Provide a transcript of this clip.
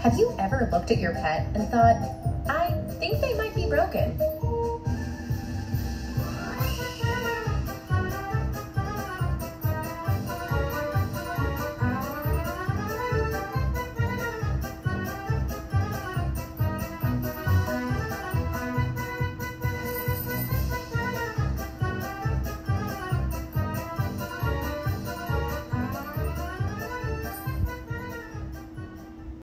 Have you ever looked at your pet and thought, I think they might be broken?